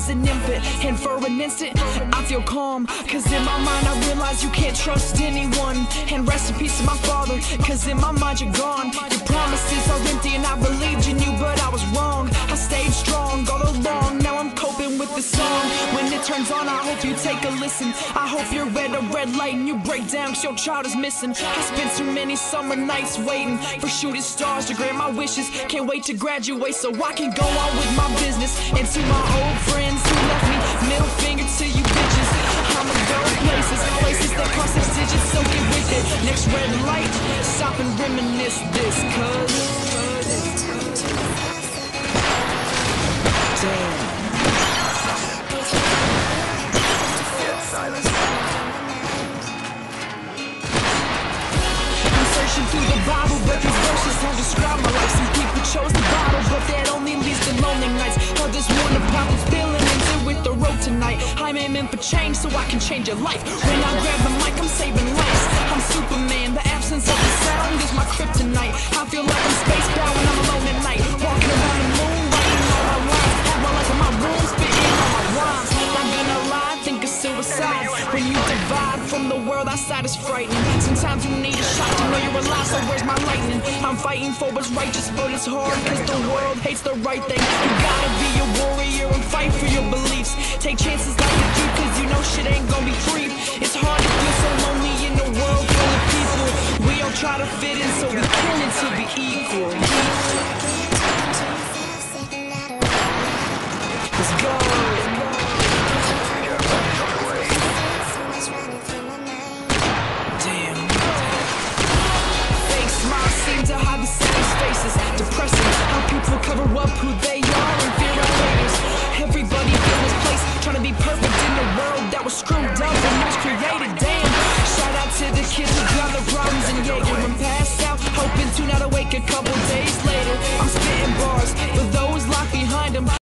as an infant. And for an instant, I feel calm. Cause in my mind, I realize you can't trust anyone. And rest in peace to my father. Cause in my mind, you're gone. Your promises are empty, and I believed in you, but I was wrong. I stayed strong song. When it turns on, I hope you take a listen. I hope you're at a red light and you break down, cause your child is missing. I spent too many summer nights waiting for shooting stars to grant my wishes. Can't wait to graduate so I can go on with my business. And to my old friends who left me, middle finger to you bitches. I'ma go places, places that cost six digits, so get with it. Next red light, stop and reminisce this, through the Bible, but these verses don't describe my life. Some people chose the Bible, but that only leads to lonely nights. Others wonder pop a feeling and deal with the road tonight. I'm aiming for change so I can change your life. When I grab the mic, I'm saving lives. I'm Superman. From the world outside is frightening. Sometimes you need a shot to know you're alive, so where's my lightning? I'm fighting for what's righteous, but it's hard cause the world hates the right thing. You gotta be a warrior and fight for your beliefs. Take chances like you do, cause you know shit ain't gonna be free. It's hard to feel so lonely in a world full of people. We all try to fit in, so we killing to be equal.